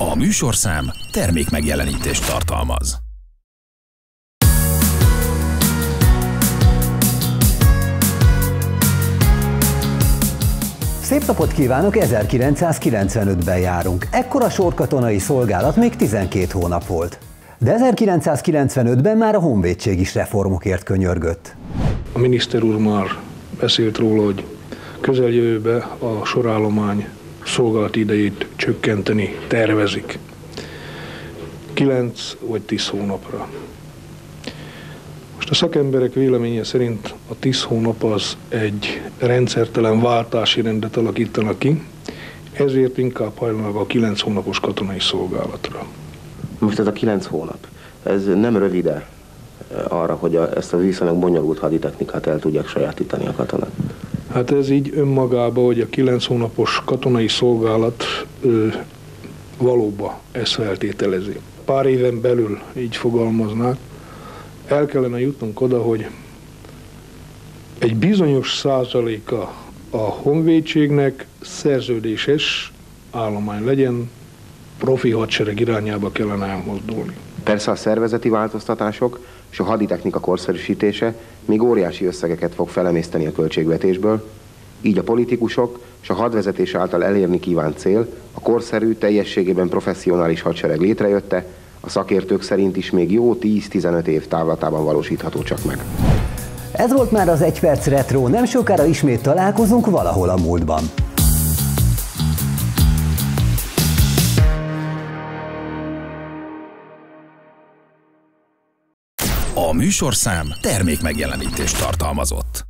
A műsorszám termék megjelenítést tartalmaz. Szép napot kívánok, 1995-ben járunk. Ekkora sorkatonai szolgálat még 12 hónap volt. De 1995-ben már a honvédség is reformokért könyörgött. A miniszter úr már beszélt róla, hogy közeljövőbe a sorállomány szolgálati idejét csökkenteni tervezik. 9 vagy 10 hónapra. Most a szakemberek véleménye szerint a 10 hónap az egy rendszertelen váltási rendet alakítanak ki, ezért inkább hajlanak a 9 hónapos katonai szolgálatra. Most ez a 9 hónap, ez nem rövide arra, hogy a, ezt a viszonylag bonyolult haditechnikát el tudják sajátítani a katonák? Hát ez így önmagában, hogy a 9 hónapos katonai szolgálat ö, valóba ezt feltételezi. Pár éven belül így fogalmaznák, el kellene jutnunk oda, hogy egy bizonyos százaléka a honvédségnek szerződéses állomány legyen, profi hadsereg irányába kellene elmozdulni. Persze a szervezeti változtatások és a haditechnika korszerűsítése még óriási összegeket fog felemészteni a költségvetésből, így a politikusok és a hadvezetés által elérni kívánt cél, a korszerű, teljességében professzionális hadsereg létrejötte, a szakértők szerint is még jó 10-15 év távlatában valósítható csak meg. Ez volt már az egy perc retro, nem sokára ismét találkozunk valahol a múltban. A műsorszám termék megjelenítést tartalmazott.